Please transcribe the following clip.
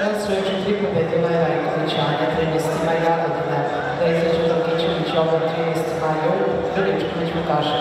surgery 30 je končání trimesty mají dále, ne, tady se to taky čili čoho trimesty mají, byli čili čukáše.